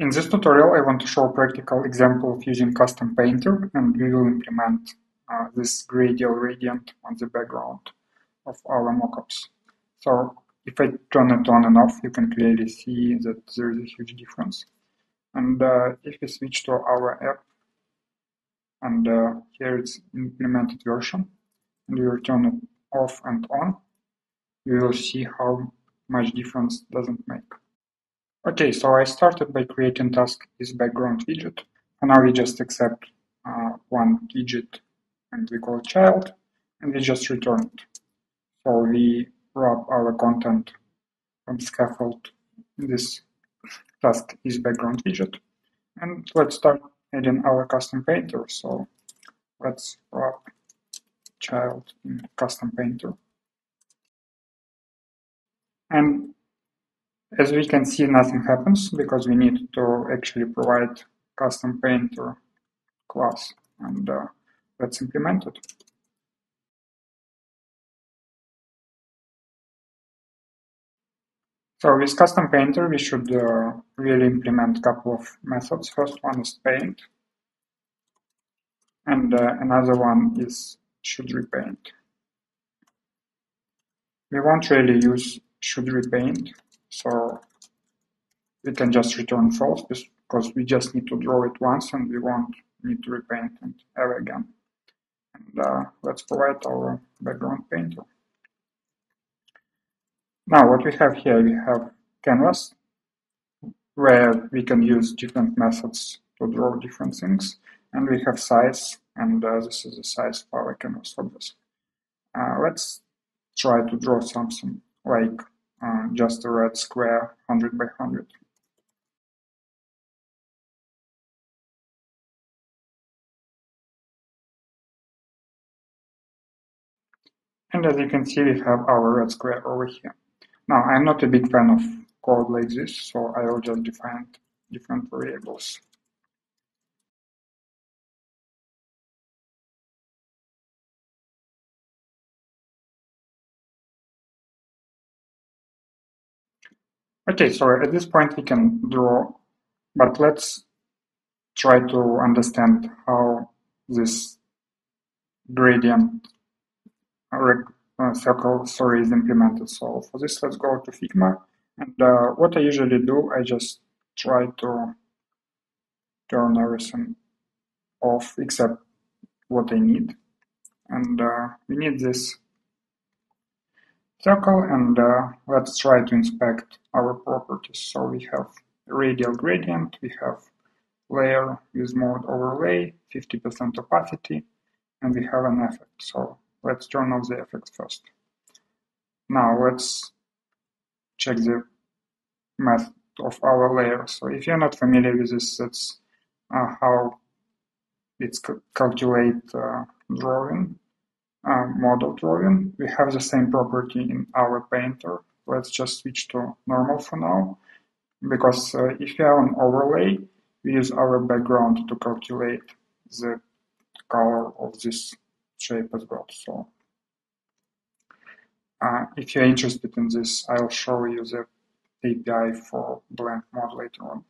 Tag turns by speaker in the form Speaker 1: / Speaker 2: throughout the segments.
Speaker 1: In this tutorial, I want to show a practical example of using Custom Painter, and we will implement uh, this radial gradient on the background of our mockups. So if I turn it on and off, you can clearly see that there is a huge difference. And uh, if we switch to our app, and uh, here it's implemented version, and we will turn it off and on, you will see how much difference doesn't make. Okay, so I started by creating task is background widget. And now we just accept uh, one widget and we call child and we just return it. So we wrap our content from scaffold in this task is background widget. And let's start adding our custom painter. So let's wrap child in custom painter. And as we can see, nothing happens because we need to actually provide custom painter class and uh, let's implement it. So with custom painter, we should uh, really implement a couple of methods. First one is paint, and uh, another one is should repaint. We won't really use should repaint so we can just return false because we just need to draw it once and we won't need to repaint it ever again. And uh, let's provide our background painter. Now what we have here, we have canvas where we can use different methods to draw different things. And we have size, and uh, this is the size of our canvas obviously. Uh, let's try to draw something like Uh, just a red square 100 by 100. And as you can see, we have our red square over here. Now, I'm not a big fan of code like this, so I will just define different variables. Okay, so at this point we can draw, but let's try to understand how this gradient uh, circle sorry is implemented. So for this, let's go to Figma. And uh, what I usually do, I just try to turn everything off except what I need. And uh, we need this circle and uh, let's try to inspect our properties. So we have radial gradient, we have layer with mode overlay, 50% opacity, and we have an effect. So let's turn off the effect first. Now let's check the math of our layer. So if you're not familiar with this, that's uh, how it's calculate uh, drawing model drawing. We have the same property in our painter. Let's just switch to normal for now, because uh, if we have an overlay, we use our background to calculate the color of this shape as well. So uh, if you're interested in this, I'll show you the API for blend mode later on.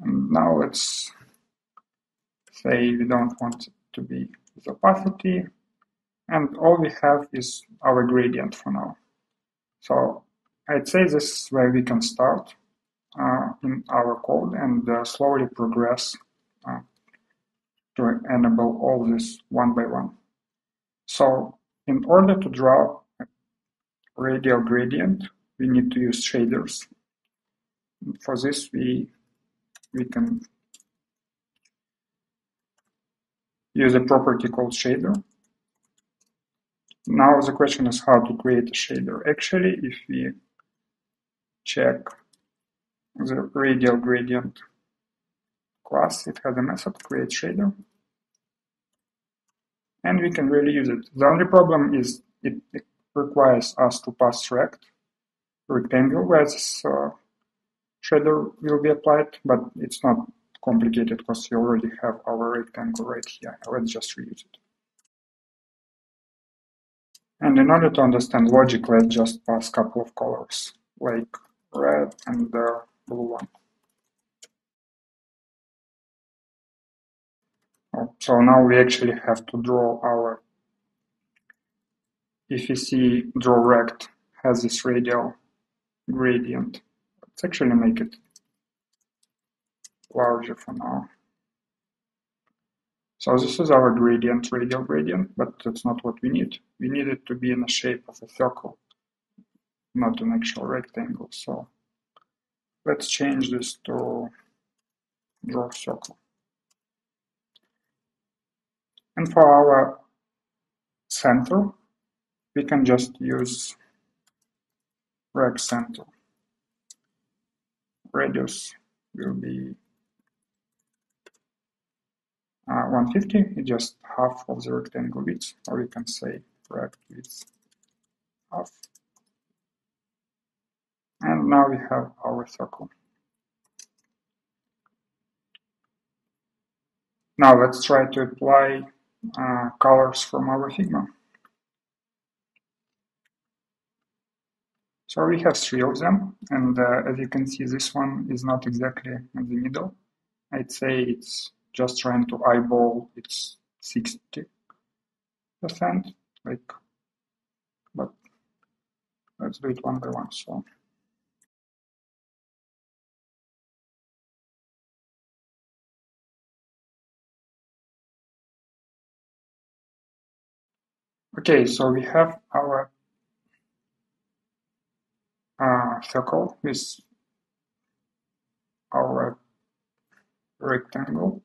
Speaker 1: And now let's say we don't want it to be with opacity and all we have is our gradient for now. So I'd say this is where we can start uh, in our code and uh, slowly progress uh, to enable all this one by one. So in order to draw a radial gradient, we need to use shaders. For this, we we can use a property called shader now the question is how to create a shader. Actually, if we check the radial gradient class, it has a method create shader. And we can really use it. The only problem is it, it requires us to pass rect rectangle where this uh, shader will be applied, but it's not complicated because we already have our rectangle right here. Let's just reuse it. And in order to understand logic, let's just pass a couple of colors, like red and the blue one. So now we actually have to draw our if you see draw rect has this radial gradient. Let's actually make it larger for now. So this is our gradient, radial gradient, but that's not what we need. We need it to be in the shape of a circle, not an actual rectangle. So let's change this to draw circle. And for our center, we can just use rect center. Radius will be 150 is just half of the rectangle width, or we can say rect width half. And now we have our circle. Now let's try to apply uh, colors from our Figma. So we have three of them, and uh, as you can see, this one is not exactly in the middle. I'd say it's just trying to eyeball its 60 percent like but let's do it one by one so. Okay so we have our uh, circle with our rectangle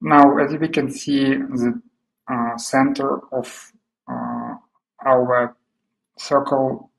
Speaker 1: Now, as we can see, the uh, center of uh, our circle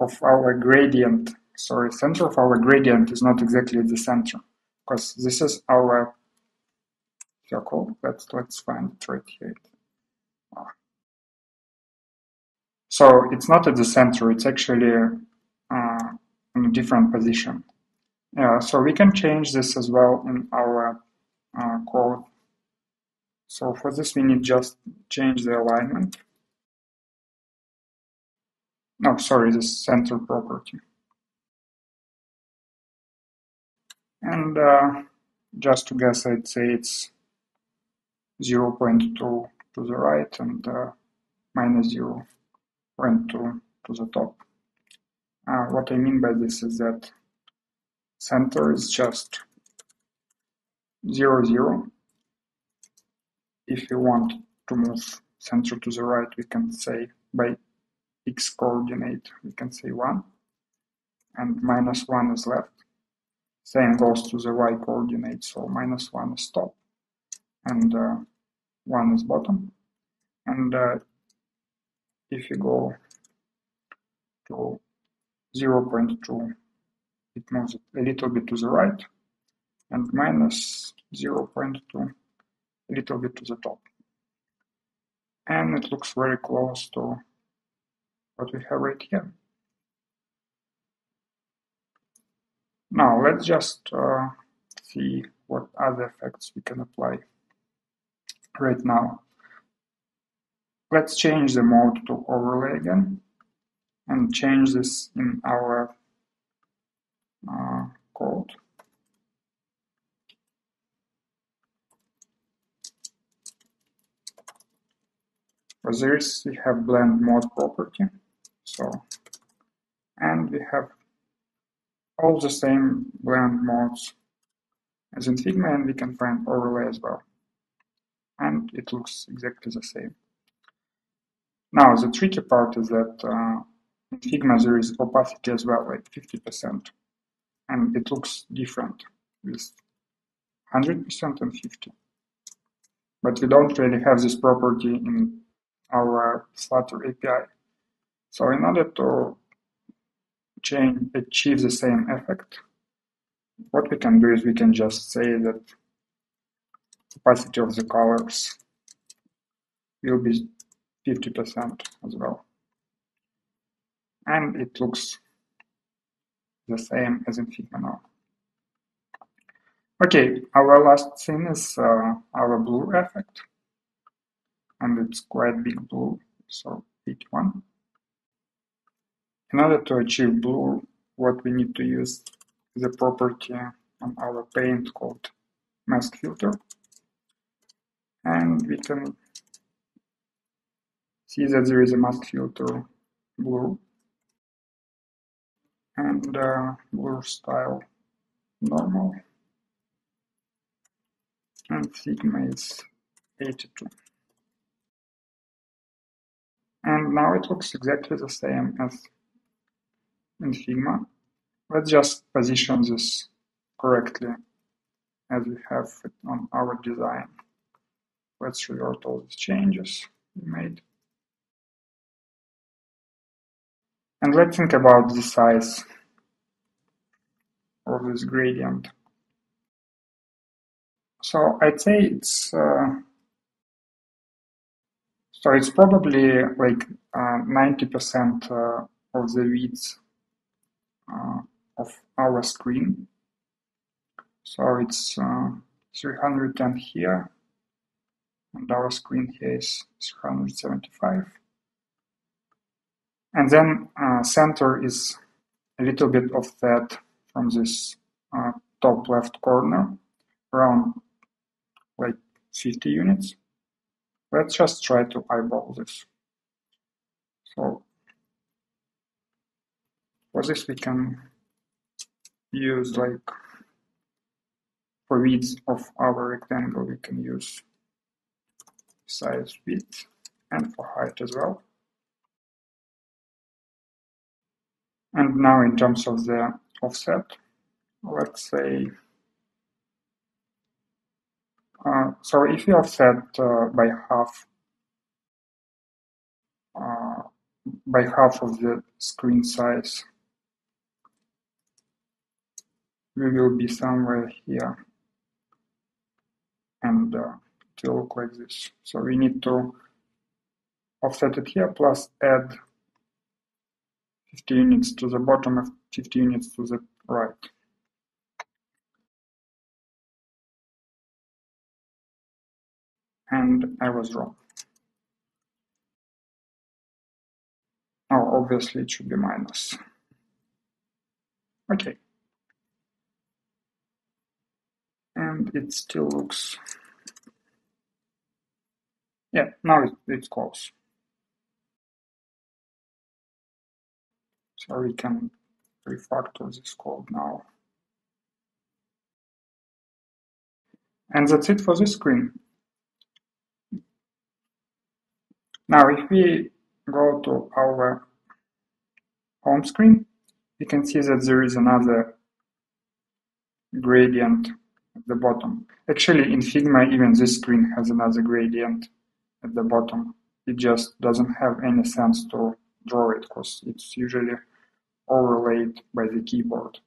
Speaker 1: of our gradient, sorry, center of our gradient is not exactly the center, because this is our circle. Let's let's find it right here. So it's not at the center; it's actually uh, in a different position. Yeah, so we can change this as well in our uh, so for this we need just change the alignment. No, sorry, the center property. And uh, just to guess, I'd say it's 0 0.2 to the right and uh, minus 0 0.2 to the top. Uh, what I mean by this is that center is just 0, 0 if we want to move center to the right, we can say by x coordinate, we can say 1, and minus 1 is left. Same goes to the y coordinate, so minus 1 is top, and uh, 1 is bottom. And uh, if you go to 0 0.2, it moves a little bit to the right, and minus 0 0.2 a little bit to the top. And it looks very close to what we have right here. Now let's just uh, see what other effects we can apply right now. Let's change the mode to overlay again and change this in our uh, code. For this we have blend mode property. So and we have all the same blend modes as in Figma and we can find overlay as well. And it looks exactly the same. Now the tricky part is that uh, in Figma there is opacity as well, like 50%. And it looks different with 100% and 50. But we don't really have this property in our Flutter API. So in order to change, achieve the same effect, what we can do is we can just say that opacity of the colors will be 50% as well. And it looks the same as in Figma now. Okay, our last thing is uh, our blur effect and it's quite big blur, so 81. In order to achieve blur, what we need to use is a property on our paint called mask filter. And we can see that there is a mask filter blur and uh, blur style normal and sigma is 82 and now it looks exactly the same as in Figma let's just position this correctly as we have it on our design. Let's revert all these changes we made. And let's think about the size of this gradient. So I'd say it's uh, so it's probably like uh, 90% uh, of the width uh, of our screen. So it's uh, 310 here, and our screen here is 375. And then uh, center is a little bit of that from this top left corner, around like 50 units. Let's just try to eyeball this. So for this we can use like for width of our rectangle we can use size width and for height as well. And now in terms of the offset, let's say uh, so if you offset uh, by half uh, by half of the screen size, we will be somewhere here and uh, it will look like this. So we need to offset it here plus add 50 units to the bottom and 50 units to the right. And I was wrong. Oh, obviously it should be minus. Okay. And it still looks, yeah, now it, it's close. So we can refactor this code now. And that's it for this screen. Now if we go to our home screen, you can see that there is another gradient at the bottom. Actually in Figma even this screen has another gradient at the bottom. It just doesn't have any sense to draw it because it's usually overlaid by the keyboard.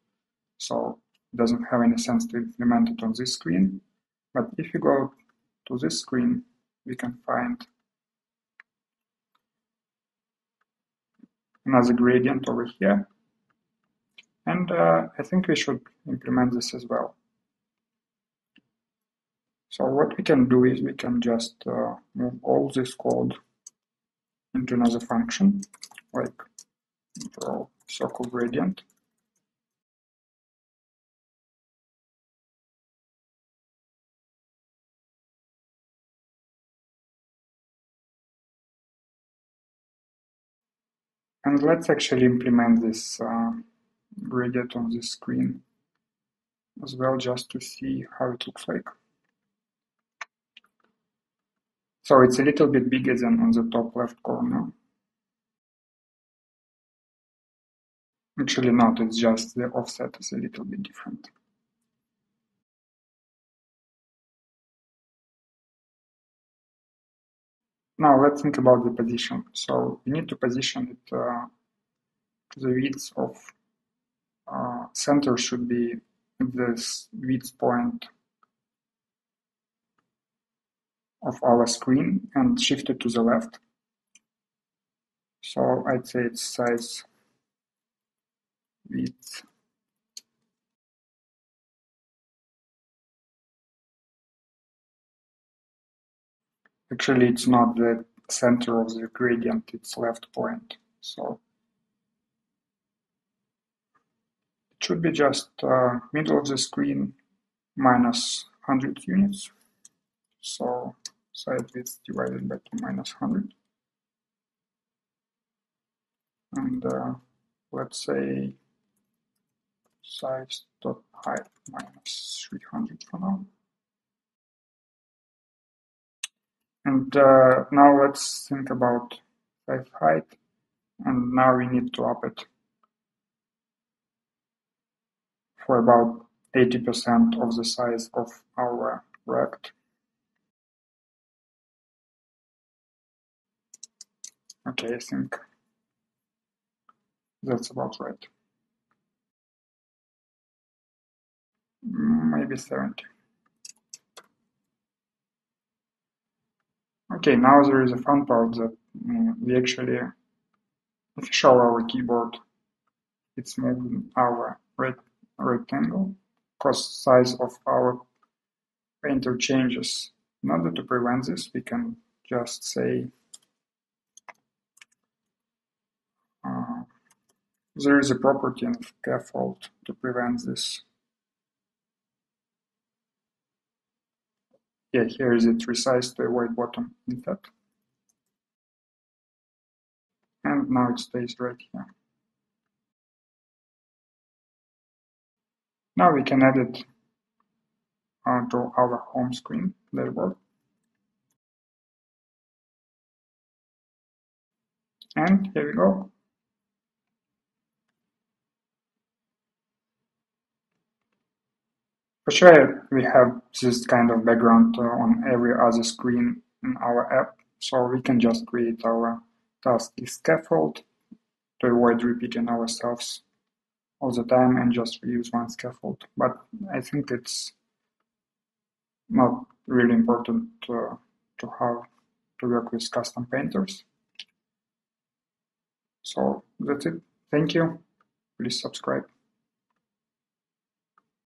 Speaker 1: So it doesn't have any sense to implement it on this screen. But if you go to this screen, we can find another gradient over here. And uh, I think we should implement this as well. So what we can do is we can just uh, move all this code into another function, like draw circle gradient. And let's actually implement this uh, gradient on the screen as well, just to see how it looks like. So it's a little bit bigger than on the top left corner. Actually not, it's just the offset is a little bit different. Now let's think about the position. So we need to position it uh, the width of uh, center should be this width point of our screen and shift it to the left. So I'd say it's size width Actually, it's not the center of the gradient, it's left point. So it should be just uh, middle of the screen minus 100 units. So side width divided by 2 minus 100. And uh, let's say size dot height minus 300 for now. And uh, now let's think about size height. And now we need to up it for about 80% of the size of our rect. Okay, I think that's about right. Maybe 70. Okay, now there is a fun part that um, we actually, if you show our keyboard, it's moving our right rectangle because size of our painter changes. In order to prevent this, we can just say uh, there is a property in scaffold to prevent this. Yeah, here is it resized to avoid bottom inset. And now it stays right here. Now we can add it onto our home screen dashboard. And here we go. For sure, we have this kind of background uh, on every other screen in our app, so we can just create our task scaffold to avoid repeating ourselves all the time and just reuse one scaffold. But I think it's not really important to, to have to work with custom painters. So that's it. Thank you. Please subscribe.